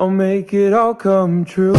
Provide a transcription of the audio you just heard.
I'll make it all come true.